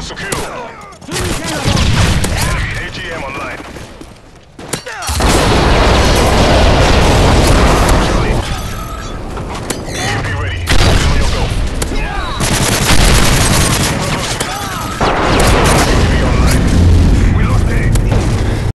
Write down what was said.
secure.